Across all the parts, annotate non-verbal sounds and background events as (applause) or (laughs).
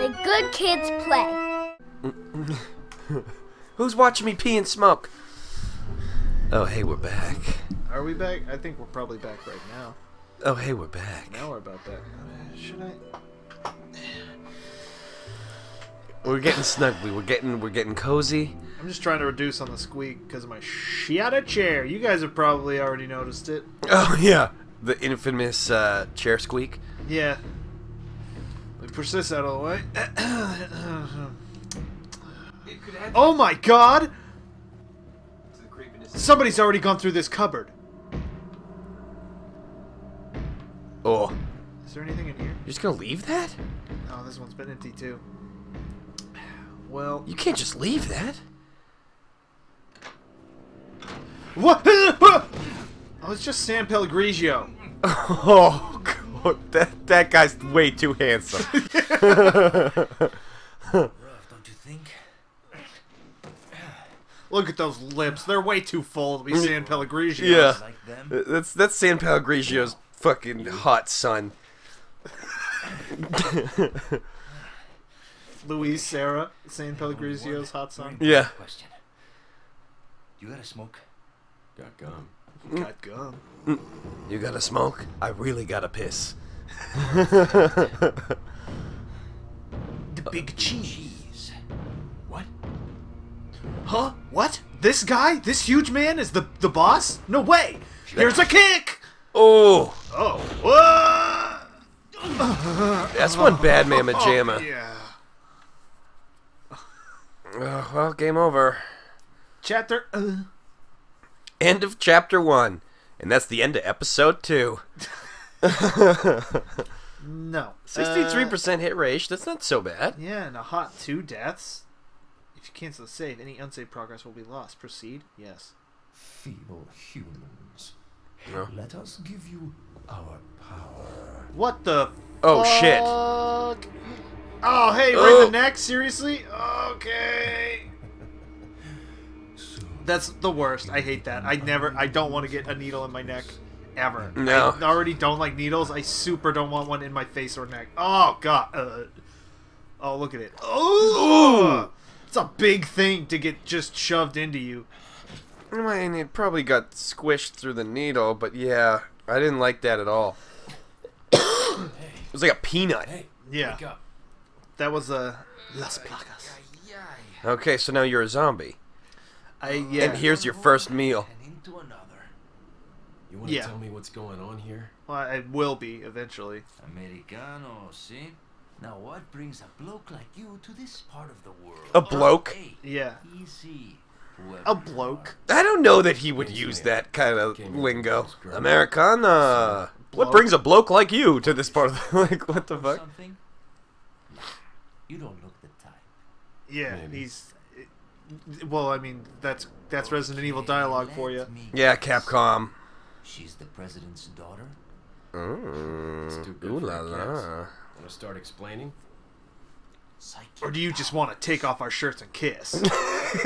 The good kids play. (laughs) Who's watching me pee and smoke? Oh, hey, we're back. Are we back? I think we're probably back right now. Oh, hey, we're back. Now we're about back. Uh, Should I? We're getting snuggly. We're getting we're getting cozy. I'm just trying to reduce on the squeak because of my Shiata chair. You guys have probably already noticed it. Oh (laughs) yeah, the infamous uh, chair squeak. Yeah. Let me push this out of the way. oh my god! Somebody's already gone through this cupboard. Oh, Is there anything in here? you're just gonna leave that? Oh, this one's been empty too. Well, You can't just leave that. what? (laughs) Oh, it's just San Pellegrigio. (laughs) Oh, God, that that guy's way too handsome. (laughs) Rough, don't you think? Look at those lips. They're way too full to be mm. San Pellegrigio. yeah, Like them? that's that's San Pellegrigio's fucking hot son. (laughs) Luis Sera, San Pellegrigio's hot son. Yeah. Question. You got a smoke? Got gum. Got gum. You gotta smoke? I really gotta piss. The big cheese. What? Huh? What? This guy? This huge man is the the boss? No way! Here's a kick! Oh, Oh. Whoa! that's one bad mamma jamma. Oh, yeah. Oh, well, game over. Chapter. Uh, End of chapter one, and that's the end of episode two. (laughs) no. Sixty-three Uh, percent hit rate. That's not so bad. yeah, and a hot two deaths. If you cancel the save, any unsaved progress will be lost. Proceed? Yes. Feeble humans. No. Let us give you our power. What the? Oh shit! Oh, hey, right in Oh. the neck? Seriously? Okay. Soon. That's the worst. I hate that. I never. I don't want to get a needle in my neck, ever. No. I already don't like needles. I super don't want one in my face or neck. Oh god. Uh, oh look at it. Oh. It's a big thing to get just shoved into you. I mean, it probably got squished through the needle, but yeah, I didn't like that at all. (coughs) it was like a peanut. Hey, Yeah. wake up. That was a Las Plagas. Okay, so now you're a zombie, I yeah. and here's your first meal. And into another. You want to Yeah. tell me what's going on here? well, I will be eventually. Americano, see? Now what brings a bloke like you to this part of the world? A bloke? Hey, Yeah. easy. Whoever A bloke. I don't know that he would use that kind of lingo. Americana. What brings a bloke like you to this part of the world? (laughs) like? What the fuck? Something? You don't look the type. Yeah, Maybe. he's. Well, I mean, that's that's Resident Evil dialogue for you. Yeah. Capcom. She's the president's daughter? Mm, too good ooh for la la. Want to start explaining? Psychic. Or do you just want to take off our shirts and kiss? (laughs) (laughs)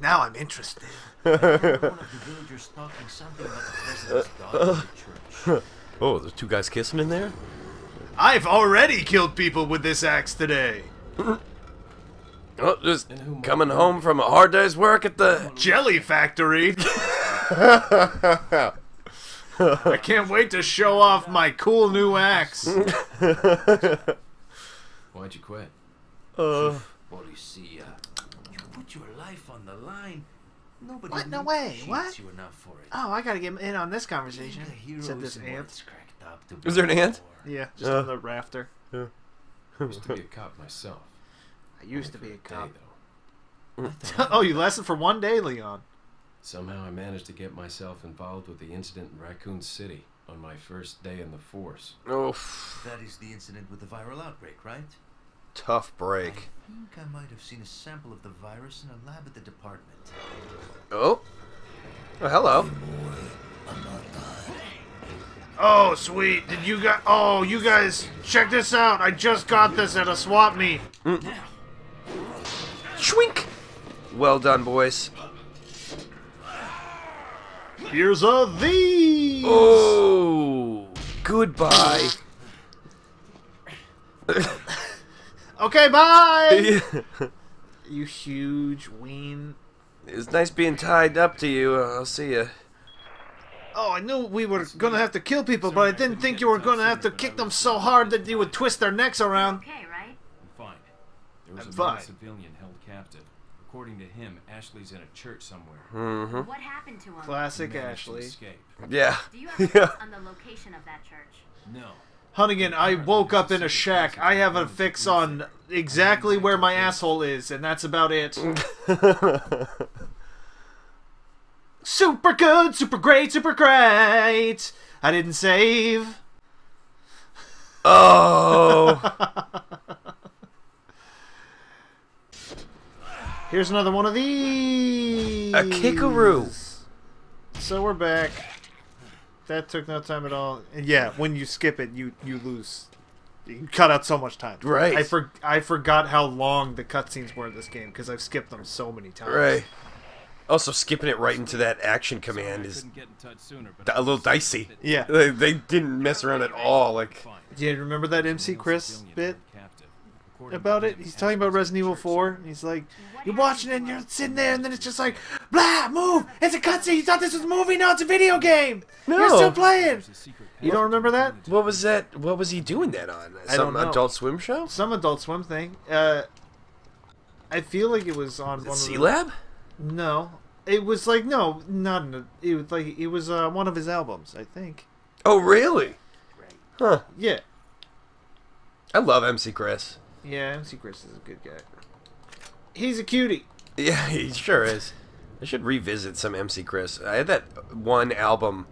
now I'm interested. One of the villagers talking something about the president's daughter in the church. (laughs) Oh, there's two guys kissing in there. I've already killed people with this axe today. Oh, just And who might coming home from a hard day's work at the. (laughs) Jelly Factory. (laughs) I can't wait to show off my cool new axe. (laughs) Why'd you quit? Uh, Policia. You see? You put your life on the line. Nobody What? No way. What? you enough for it. Oh, I gotta get in on this conversation. Being a hero Said this isn't ant. up to Is there an ant? Yeah, just Uh. on the rafter. Used to be a cop myself. I used to be a for day, cop. though. (laughs) Oh, you lasted for one day, Leon. Somehow I managed to get myself involved with the incident in Raccoon City on my first day in the force. oh, That is the incident with the viral outbreak, right? tough break. I think I might have seen a sample of the virus in a lab at the department. Oh. Oh, hello. Oh, sweet. Did you guys? Oh, you guys, check this out. I just got this at a swap meet. Mm. Schwink. Well done, boys. Here's a these. Oh, goodbye. Okay, bye. (laughs) you huge ween. it's nice being tied up to you. Uh, I'll see you. Oh, I knew we were gonna have to kill people, but I didn't think you were gonna have to kick them so hard that you would twist their necks around. Okay, right? I'm fine. There was I'm a fine. civilian held captive. According to him, Ashley's in a church somewhere. Mm-hmm. What happened to him? Classic He managed to Ashley. Escape. Yeah. Do you (laughs) have a Yeah. fix on the location of that church? No. Hunnigan, I woke up in a shack. I have a fix on exactly where my asshole is, and that's about it. (laughs) super good, super great, super great. I didn't save. oh. (laughs) Here's another one of these. A kickaroo. So we're back. That took no time at all. And yeah, when you skip it, you you lose. You cut out so much time. Right. I for, I forgot how long the cutscenes were in this game because I've skipped them so many times. Right. Also, skipping it right into that action command is get in touch sooner, but a little dicey. Yeah. They, they didn't mess around at all. Like, fine. Do you remember that MC Chris bit held captive. According about it? He's talking about Ashley's in a Resident Evil 4. somewhere. He's like, What you're watching it and you're sitting there, and then it's just like, blah, move. It's a cutscene. You thought this was a movie? No, it's a video game. No. You're still playing. There's a secret You don't remember that? what was that? What was he doing that on? I Some don't know. Adult Swim show? Some Adult Swim thing. Uh, I feel like it was on one of Sealab? No, it was like no, not in a, it was like it was uh, one of his albums, I think. Oh, really? Huh. Yeah, I love MC Chris. Yeah. MC Chris is a good guy. He's a cutie. Yeah, he sure is. I should revisit some MC Chris. I had that one album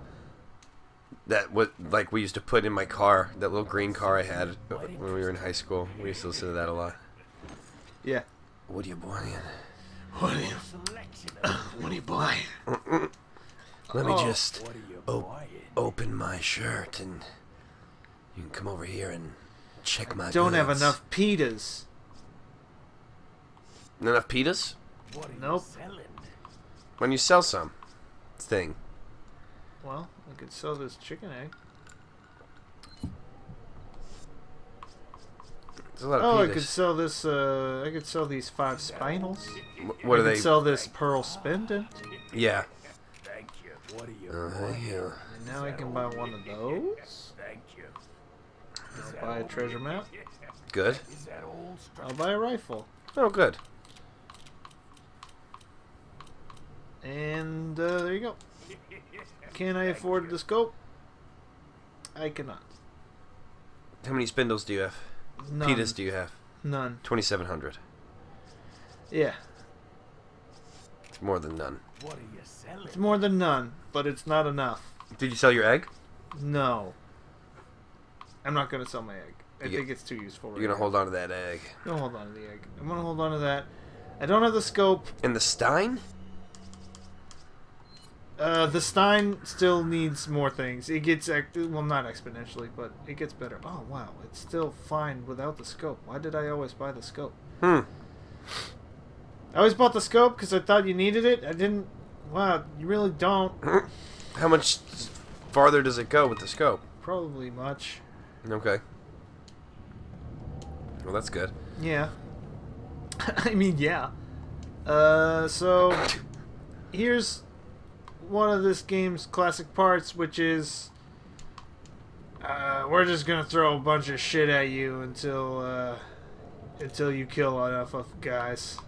that what like we used to put in my car, that little green car I had when we were in high school. We used to listen to that a lot. Yeah. What are you buying? What are you? What are you buying? Let me Oh. just o- open my shirt and you can come over here and check my Don't have enough pitas. Not enough pitas? Nope. When you sell some thing. Well, I could sell this chicken egg. A lot of Oh, I could sell this. Uh, I could sell these five spinels. Wh- what I are could they? Sell this pearl pendant. Yeah. Thank you. What are you? Uh, thank you. And now I can buy one of those. I'll buy a treasure map. Good. Is that old stuff? I'll buy a rifle. Oh, good. And uh, there you go. Can I afford the scope? I cannot. How many spindles do you have? None. Pitas do you have? None. 2,700. Yeah. It's more than none. What are you selling? It's more than none, but it's not enough. Did you sell your egg? No. I'm not gonna sell my egg. I You- think it's too useful. Right You're gonna now. hold on to that egg. Gonna hold on to the egg. I'm gonna hold on to that. I don't have the scope. And the Stein? Uh, the Stein still needs more things. It gets well, not exponentially, but it gets better. Oh wow, it's still fine without the scope. Why did I always buy the scope? Hmm. I always bought the scope because I thought you needed it. I didn't. Wow, you really don't. How much farther does it go with the scope? Probably much. Okay. Well, that's good. Yeah. (laughs) I mean, yeah. Uh, so here's one of this game's classic parts, which is uh, we're just gonna throw a bunch of shit at you until uh, until you kill enough of guys.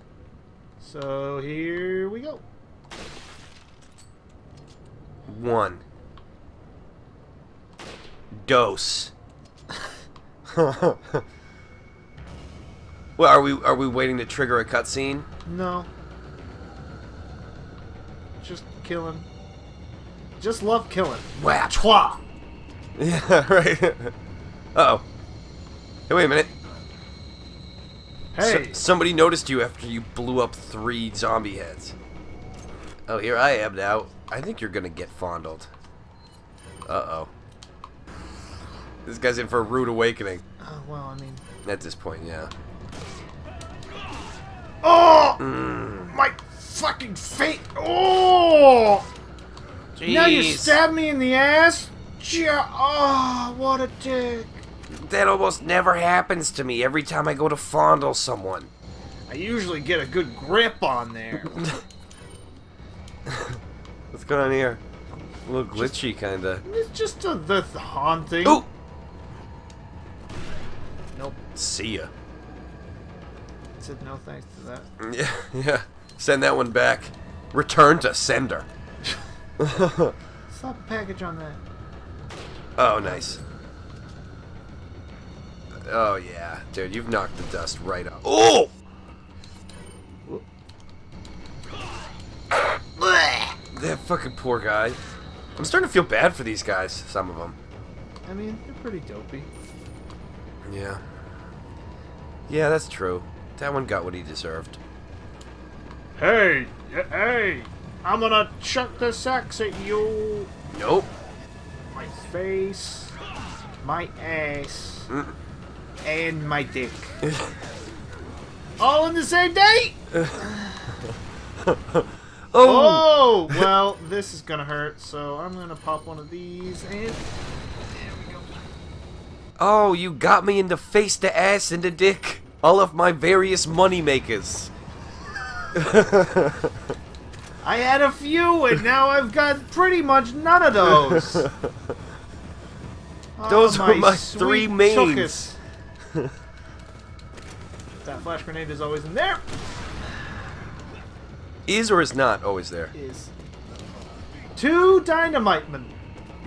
So here we go. One. Dose. (laughs) well, are we are we waiting to trigger a cutscene? No. Just killing. Just love killing. Whap. Twa. (laughs) Yeah, right. Uh oh. Hey, wait a minute. Hey. So- somebody noticed you after you blew up three zombie heads. Oh, here I am now. I think you're gonna get fondled. Uh oh. This guy's in for a rude awakening. Oh, well, I mean. At this point, yeah. Oh! Mm. My fucking face! Oh! Now you Jeez. stab me in the ass? Ja- oh, what a dick. That almost never happens to me every time I go to fondle someone. I usually get a good grip on there. (laughs) What's going on here? A little glitchy, kinda. it's just a, the the haunting. Oh! See ya. Said no thanks to that. (laughs) Yeah, yeah. Send that one back. Return to sender. Slap a package on that. Oh, nice. Oh, yeah. Dude, you've knocked the dust right off. Oh! That fucking poor guy. I'm starting to feel bad for these guys, some of them. I mean, they're pretty dopey. Yeah. Yeah, that's true. That one got what he deserved. Hey, hey! I'm gonna chuck the sacks at you. Nope. My face, my ass, Mm. and my dick. (laughs) All in the same day? (laughs) Oh! Oh, well, this is gonna hurt, so I'm gonna pop one of these and. Oh, you got me into face to ass and to dick. All of my various money makers. (laughs) I had a few, and now I've got pretty much none of those. (laughs) Oh, Those were my sweet three mains. (laughs) that flash grenade is always in there. Is or is not always there. Is two dynamite men.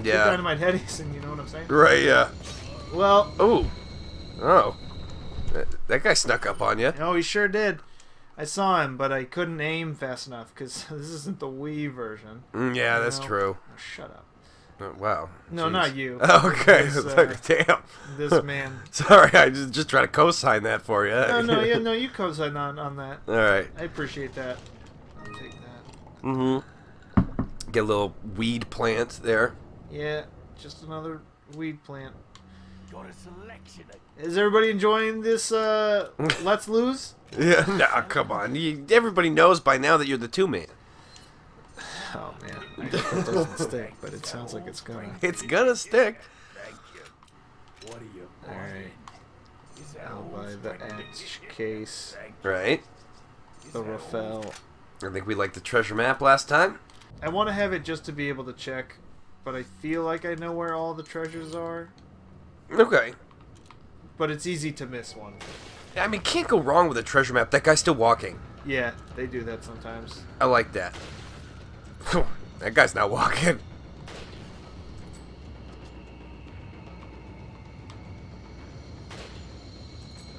Yeah. Two dynamite headies, and you know what I'm saying? Right, yeah. Well, Oh. Oh. That- guy snuck up on you. no, he sure did. I saw him, but I couldn't aim fast enough because (laughs) this isn't the Wii version. Mm, yeah, that's No. true. Oh, shut up. Uh, wow. No, Jeez. not you. (laughs) Okay. This, (laughs) uh, damn. This man. Sorry, I just just trying to co-sign that for you. No, no, yeah, no, you co-signed on on that. All right. I appreciate that. I'll take that. Mm-hmm. Get a little weed plant there. Yeah, just another weed plant. Is everybody enjoying this? Uh, (laughs) Let's lose. Yeah. (laughs) Nah, come on. You, everybody knows by now that you're the two man. Oh man, it doesn't (laughs) stick, but it sounds like it's gonna. It's gonna stick. Thank you. What are you? All right, Is that I'll buy the spaghetti? Edge case, Right. the Rafael. I think we liked the treasure map last time. I want to have it just to be able to check, but I feel like I know where all the treasures are. Okay. But it's easy to miss one. I mean, can't go wrong with a treasure map. That guy's still walking. Yeah, they do that sometimes. I like that. that guy's not walking.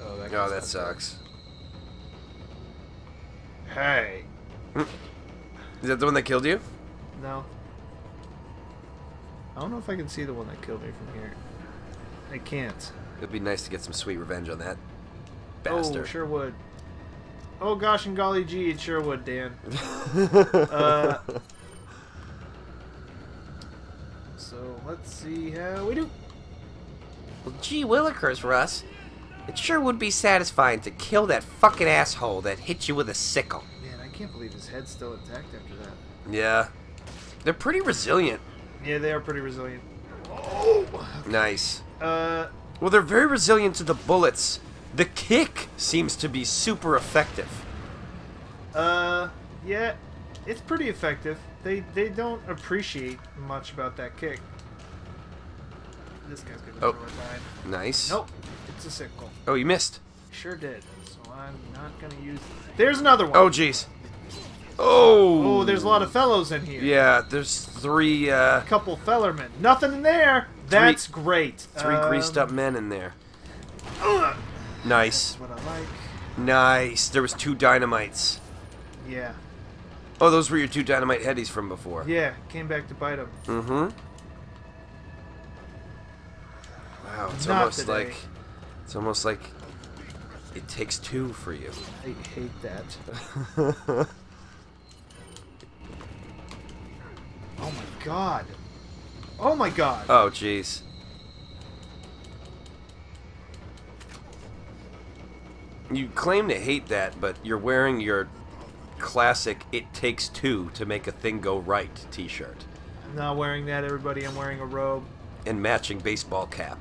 Oh, that, Oh, that sucks. Hey, hmm. Is that the one that killed you? no. I don't know if I can see the one that killed me from here. I can't. It'd be nice to get some sweet revenge on that bastard. Oh, bastard. sure would. Oh gosh and golly gee, it sure would, Dan. (laughs) Uh, so let's see how we do. Well, gee willikers, Russ. It sure would be satisfying to kill that fucking asshole that hit you with a sickle. Man, I can't believe his head's still intact after that. Yeah. They're pretty resilient. Yeah, they are pretty resilient. Oh! (gasps) Nice. Uh, Well, they're very resilient to the bullets. The kick seems to be super effective. uh, yeah, it's pretty effective. They they don't appreciate much about that kick. This guy's gonna Oh. throw. Nice. Nope, it's a sickle. Oh, you missed. Sure did. So I'm not gonna use. There's another one. Oh, jeez. Oh. Oh, there's a lot of fellows in here. Yeah, there's three, uh, couple fellermen. Nothing in there. That's great. three greased Um, up men in there. Nice. That's what I like. Nice. There was two dynamites. Yeah. Oh, those were your two dynamite headies from before. Yeah. Came back to bite them. Mm-hmm. Wow, it's Not almost today. like it's almost like it takes two for you. I hate that. (laughs) oh my god. Oh my god. oh, jeez. You claim to hate that, but you're wearing your classic "It takes two to make a thing go right" T-shirt I'm not wearing that, everybody. I'm wearing a robe. and matching baseball cap.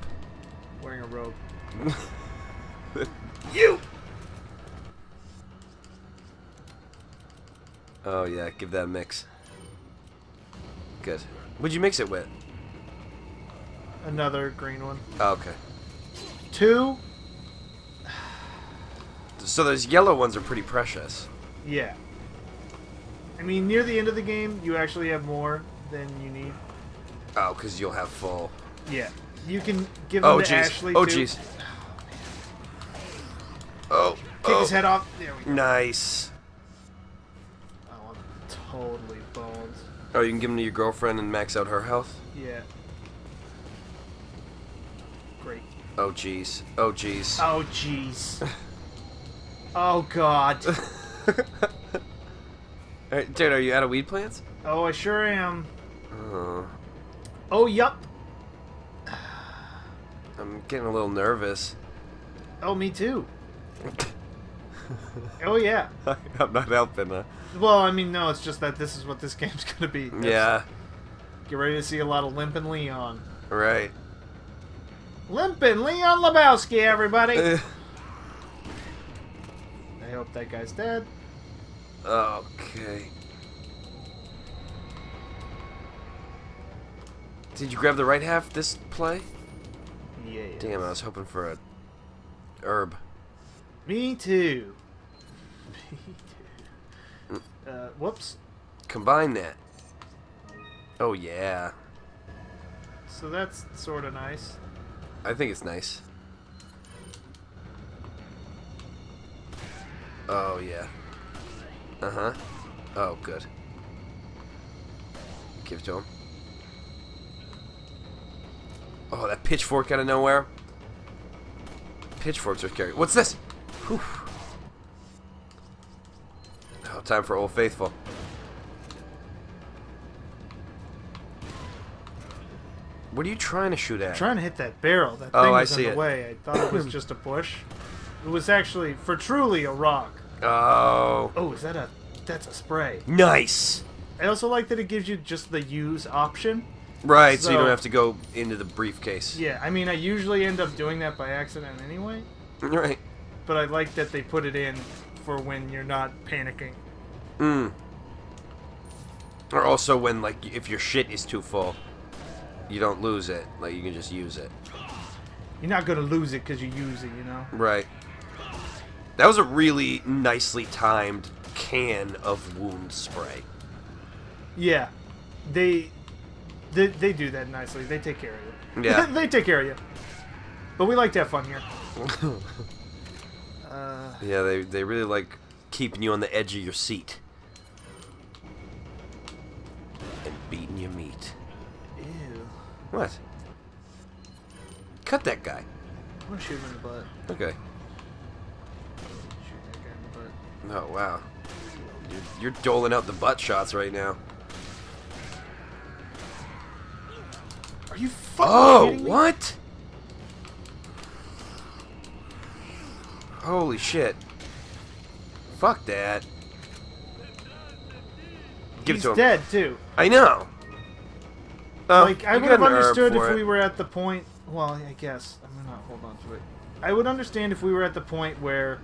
wearing a robe. (laughs) you. Oh yeah, give that a mix. Good. What'd you mix it with? Another green one. Oh, okay. Two. So those yellow ones are pretty precious. Yeah. I mean, near the end of the game, you actually have more than you need. Oh, because you'll have full. Yeah. You can give oh, them Oh to jeez. Ashley Oh jeez. Oh. Kick oh. his oh. head off. There we go. Nice. Oh, I'm totally boned. Oh, you can give them to your girlfriend and max out her health. Yeah. Oh jeez. Oh jeez. Oh, jeez. oh, God. (laughs) Dude, are you out of weed plants? Oh, I sure am. Oh, Oh, yup. I'm getting a little nervous. Oh, me too. Oh, yeah. (laughs) I'm not helping, huh? Well, I mean, no, it's just that this is what this (laughs) game's gonna be. Yeah, Get ready to see a lot of Limpin' Leon. right. Limpin' Leon Lebowski, everybody! Eh, I hope that guy's dead. okay. Did you grab the right half this play? Yeah. Damn, I was hoping for a herb. Me too. (laughs) Me too. Uh, whoops. Combine that. Oh yeah, So that's sort of nice. I think it's nice. Oh yeah. Uh huh. Oh good. Give it to him. Oh, that pitchfork out of nowhere. Pitchforks are scary. What's this? Whew. Oh, time for Old Faithful. What are you trying to shoot at? I'm trying to hit that barrel. That Oh, thing I was see in the it. way. I thought it was (clears throat) just a bush. It was actually, for truly, a rock. Oh, Oh, is that a... That's a spray. nice. I also like that it gives you just the use option. Right, so, you don't have to go into the briefcase. Yeah, I mean, I usually end up doing that by accident anyway. Right. But I like that they put it in for when you're not panicking. Mm. Or also when like if your shit is too full, you don't lose it. Like you can just use it. You're not gonna lose it because you use it, you know? Right. That was a really nicely timed can of wound spray. Yeah. They... They, they do that nicely. They take care of you. Yeah. (laughs) they take care of you. But we like to have fun here. (laughs) Uh, Yeah, they they really like keeping you on the edge of your seat and beating your meat. What? Cut that guy. I'm gonna shoot him in the butt. Okay. Shoot that guy in the butt. Oh wow. You're, you're doling out the butt shots right now. Are you fucking Oh, what? Holy shit. Fuck that. Give He's it to him. dead too. I know. Oh, like I would have understood if it. we were at the point. Well, I guess I'm gonna hold on to it. I would understand if we were at the point where,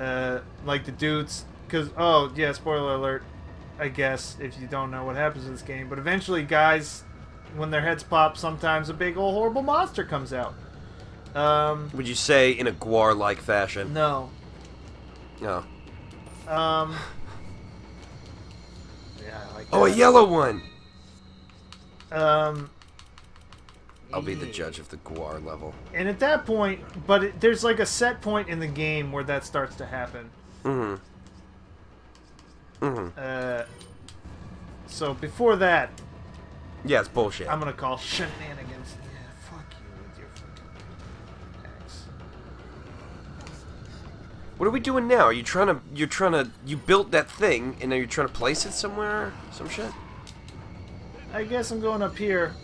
uh, like the dudes, because oh yeah, spoiler alert. I guess if you don't know what happens in this game, but eventually, guys, when their heads pop, sometimes a big old horrible monster comes out. Um, Would you say in a Gwar-like fashion? no. No. Um. (sighs) Yeah, like Oh, a yellow one. Um. I'll be the judge of the Gwar level. And at that point, but it, there's like a set point in the game where that starts to happen. Mm-hmm. Mm-hmm. Uh, so before that, Yeah, it's bullshit. I'm gonna call shenanigans. Yeah, fuck you with your fucking axe. What are we doing now? Are you trying to? You're trying to? You built that thing, and now you're trying to place it somewhere? Some shit. I guess I'm going up here.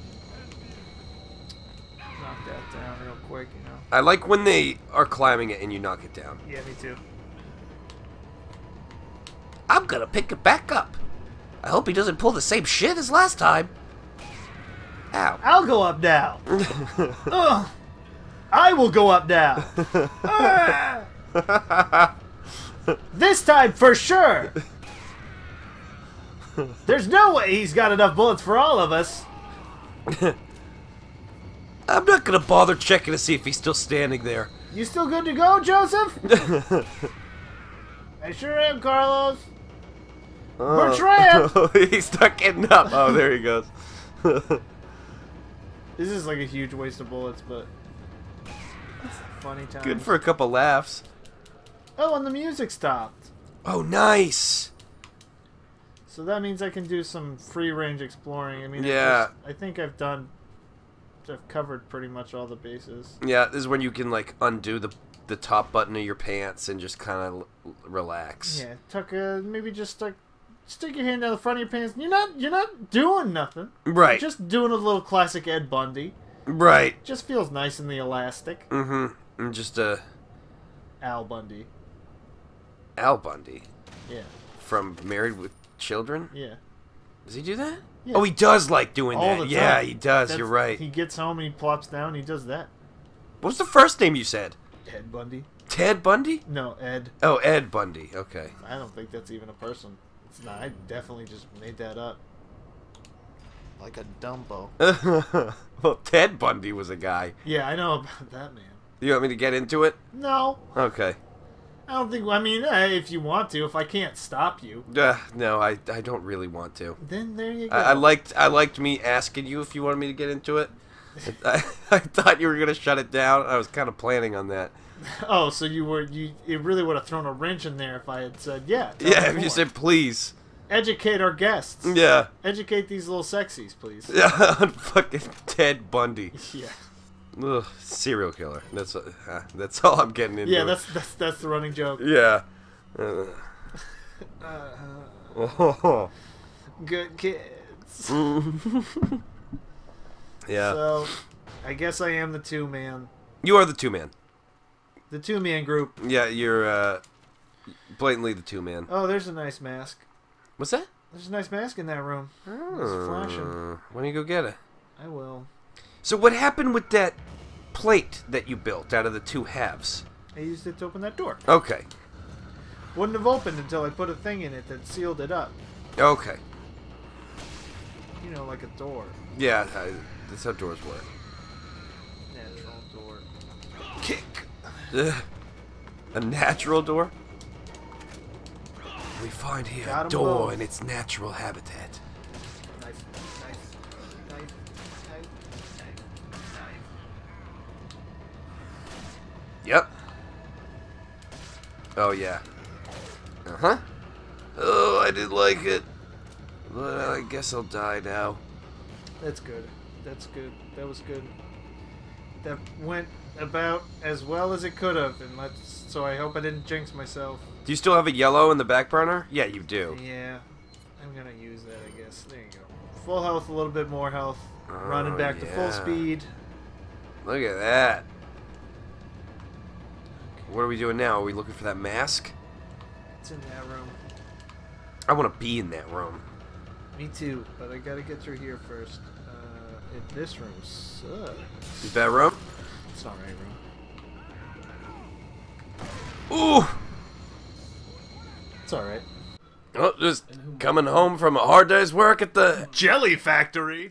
Knock that down real quick, you know. I like when they are climbing it and you knock it down. Yeah, me too. I'm gonna pick it back up. I hope he doesn't pull the same shit as last time. Ow. I'll go up now. (laughs) Ugh. I will go up now. (laughs) Ah! this time for sure. (laughs) There's no way he's got enough bullets for all of us. (laughs) I'm not gonna bother checking to see if he's still standing there. You still good to go, Joseph? (laughs) I sure am, Carlos. Uh, Bertrand! Oh, he's not getting up. Oh, there he goes. This is like a huge waste of bullets, but it's a funny time. Good for a couple laughs. Oh, and the music stopped. Oh, nice. So that means I can do some free range exploring. I mean, Yeah. just- I think I've done. I've covered pretty much all the bases. Yeah, this is when you can like undo the the top button of your pants and just kind of l- relax. Yeah, tuck. Uh, maybe just stuck. Stick your hand down the front of your pants. You're not. You're not doing nothing. Right. Just doing a little classic Ed Bundy. right. Just feels nice in the elastic. Mm-hmm. And just uh, Al Bundy. Al Bundy Yeah. from Married with Children. Yeah. Does he do that? Yeah. Oh, he does like doing All that. Yeah, he does. That's- You're right. He gets home and he plops down. He does that. What's the first name you said? Ted Bundy. Ted Bundy? No, Ed. Oh, Ed Bundy. Okay. I don't think that's even a person. It's not. I definitely just made that up. Like a Dumbo. (laughs) well, Ted Bundy was a guy. Yeah, I know about that man. You want me to get into it? No, Okay. I don't think. I mean, uh, if you want to, if I can't stop you, Uh, no, I, I don't really want to. then there you go. I, I liked I liked me asking you if you wanted me to get into it. (laughs) I, I thought you were gonna shut it down. I was kind of planning on that. Oh, so you were you? It really would have thrown a wrench in there if I had said, "Yeah." Yeah, if you said please. educate our guests. Yeah. Educate these little sexies, please. Yeah, (laughs) on fucking Ted Bundy. (laughs) Yeah. Ugh, serial killer. That's uh, (laughs) that's all I'm getting into. Yeah, that's that's that's the running joke. (laughs) yeah. Uh, Uh, (laughs) good kids. yeah. So, I guess I am the two man, you are the two man. the two man group. Yeah, you're uh, blatantly the two man. Oh, there's a nice mask. What's that? There's a nice mask in that room. It's flashing. Why don't you go get it? I will. So what happened with that plate that you built out of the two halves? I used it to open that door. Okay. Wouldn't have opened until I put a thing in it that sealed it up. Okay. You know, like a door. Yeah, I, that's how doors work. Natural door. Kick. Ugh. A natural door? We find here Got a door both. in its natural habitat. Yep. Oh, yeah. Uh huh. Oh, I didn't like it. But I guess I'll die now. That's good. That's good. That was good. That went about as well as it could have, and let's. So I hope I didn't jinx myself. Do you still have a yellow in the back burner? Yeah, you do. Yeah, I'm gonna use that, I guess. There you go. Full health, a little bit more health. Running Oh, back to full speed. Look at that. What are we doing now? Are we looking for that mask? It's in that room. I want to be in that room. Me too, but I gotta get through here first. Uh, in this room sucks. Is that room? It's not right room. Ooh! It's alright. Oh, just coming home from a hard day's work at the Jelly Factory!